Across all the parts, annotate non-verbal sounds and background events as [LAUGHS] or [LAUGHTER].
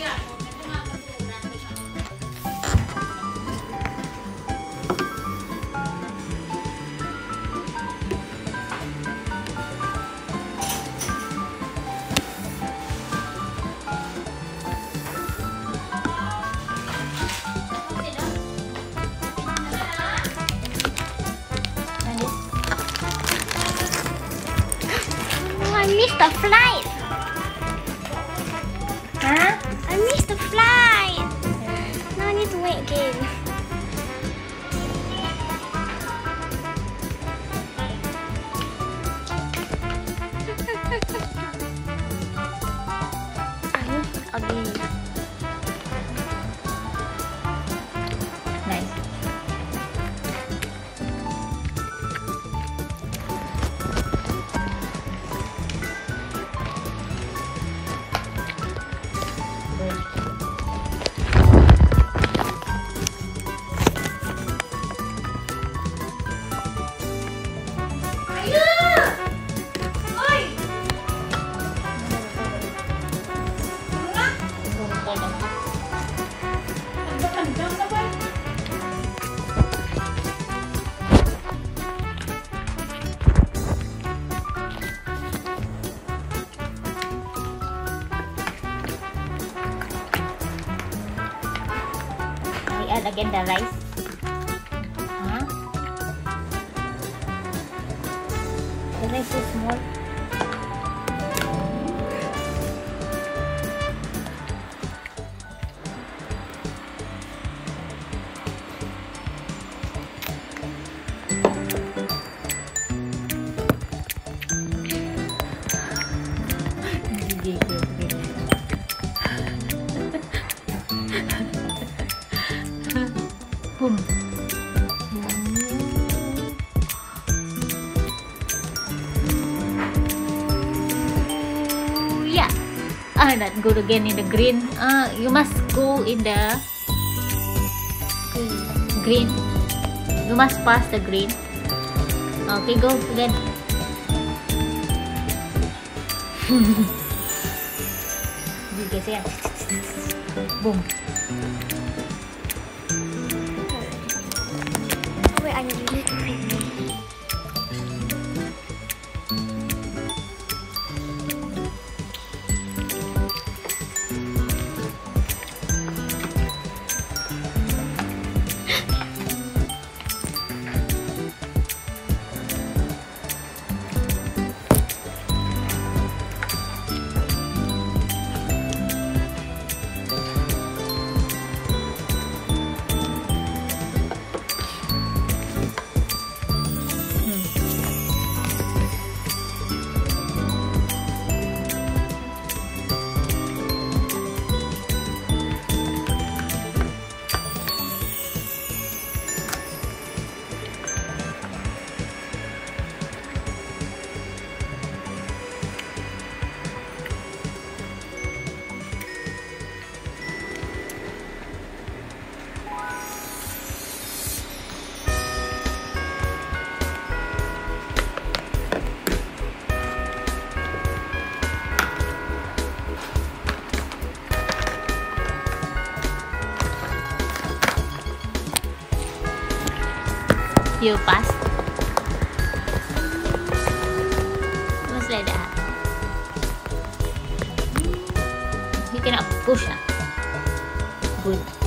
Yeah. Again the rice. Huh? The rice is small. Good again in the green. Ah, you must go in the green. You must pass the green. Okay, go again. [LAUGHS] You guys, yeah. Boom. Wait, I need You pass. Just like that. You cannot push. Good.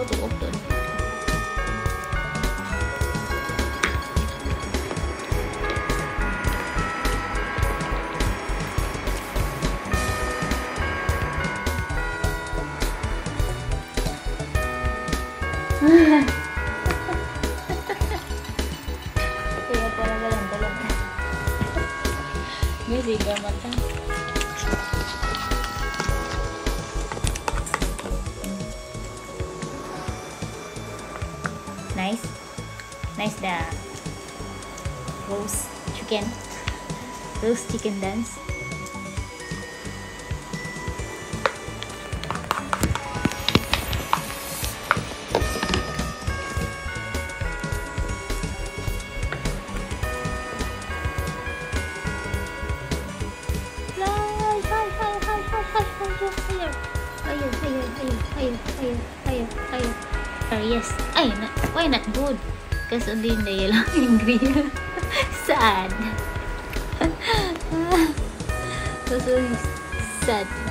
超多的。you dance yes. Ay, na, why not good? Kasi hindi na lang [LAUGHS] yung. Sad. That's what he said.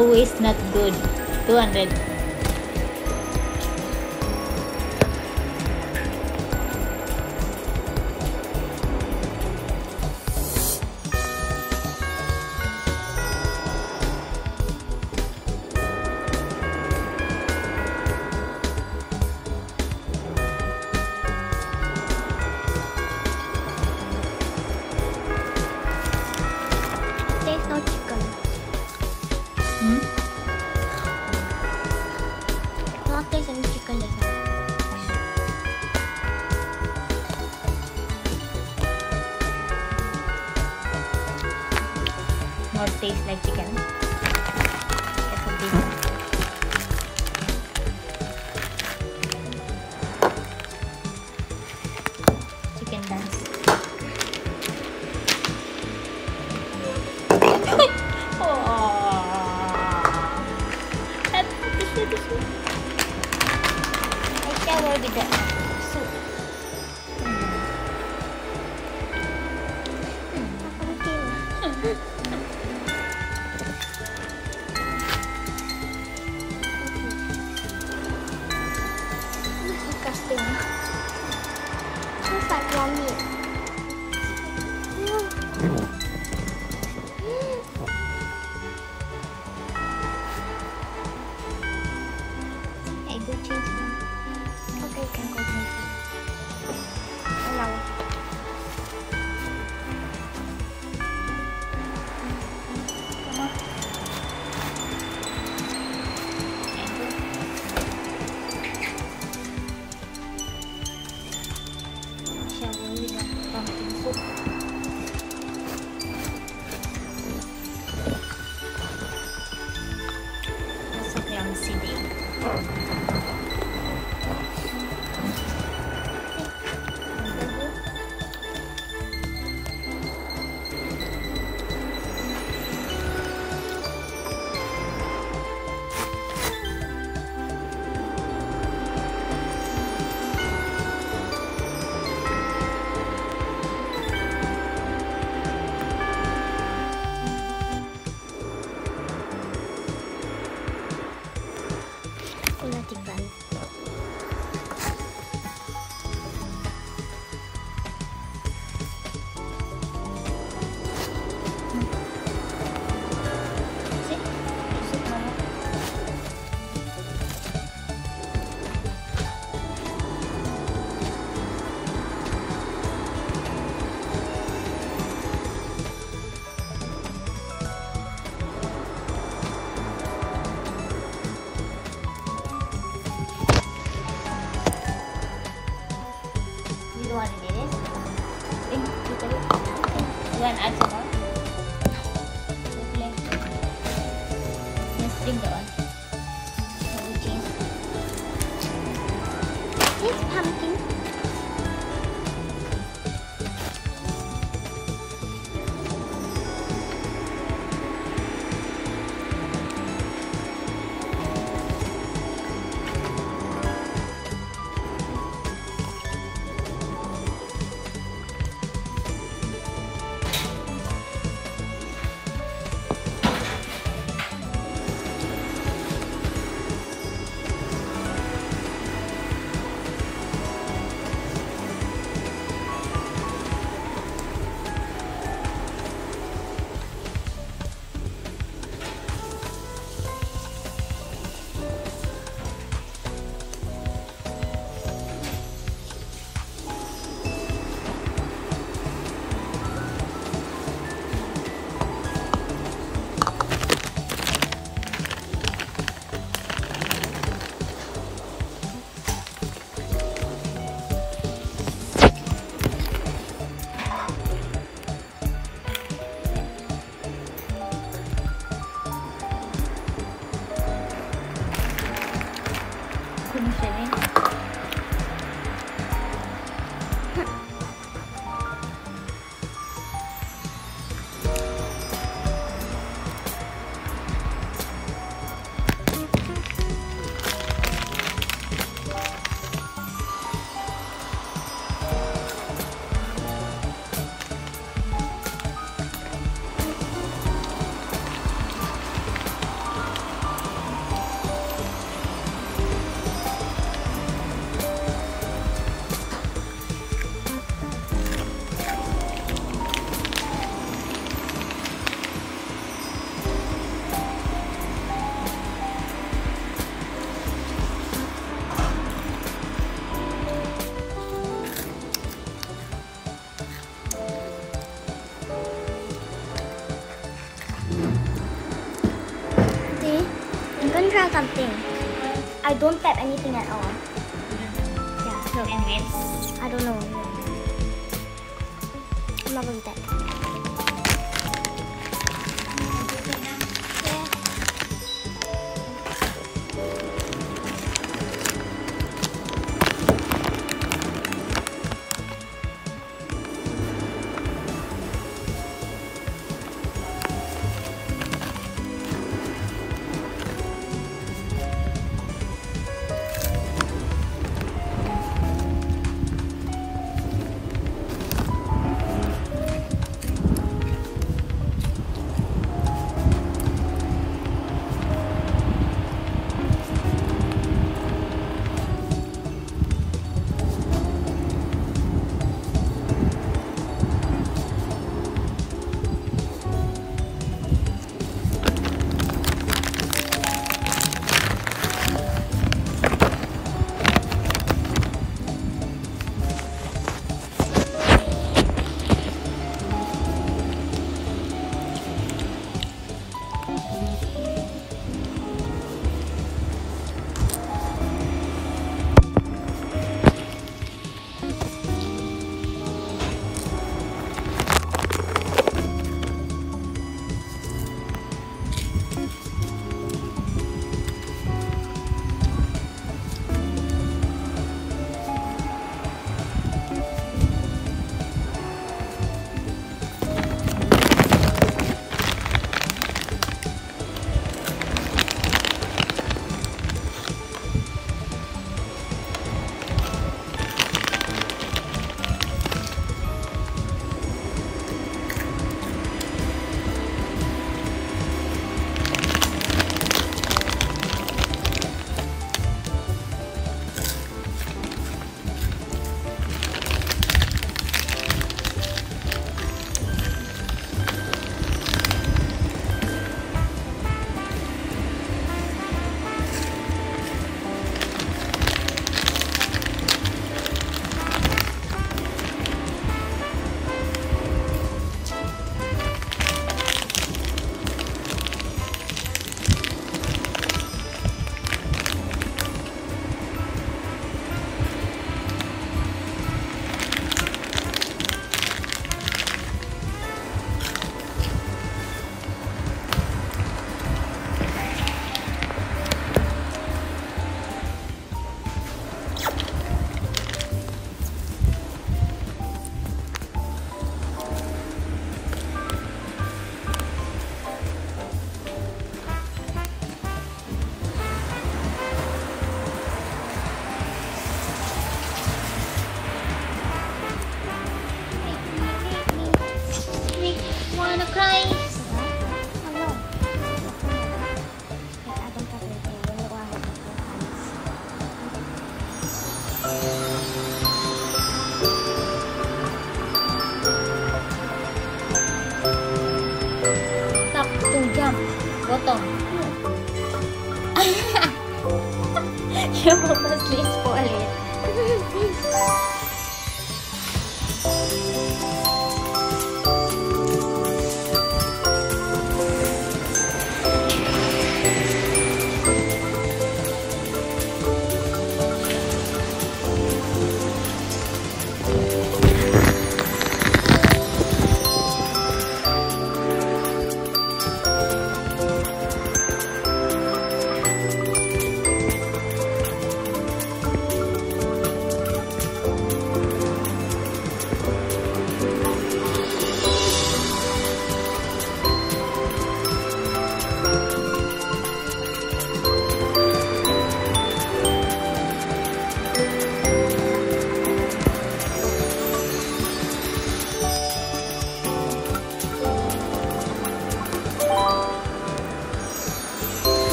always not good. 200 More taste like chicken. interesting. Something. I don't tap anything at all. Yeah, So, wins. I don't know. I'm not gonna tap.